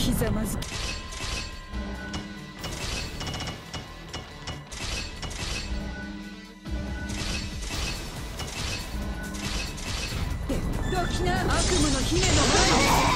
ひざまずき。どきな悪夢の姫の前に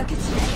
砕け散る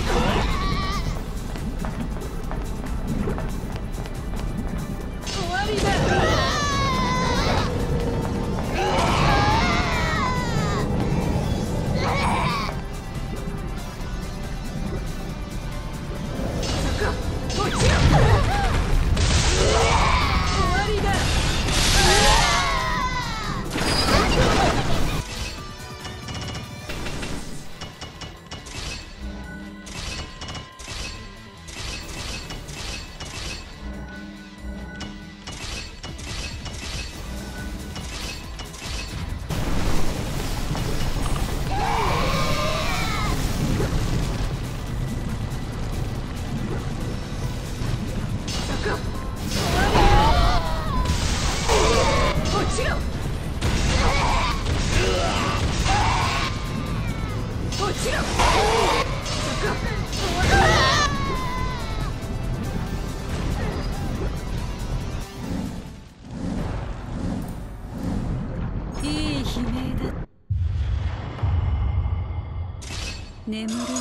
眠るがいい。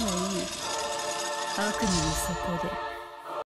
悪夢の底で。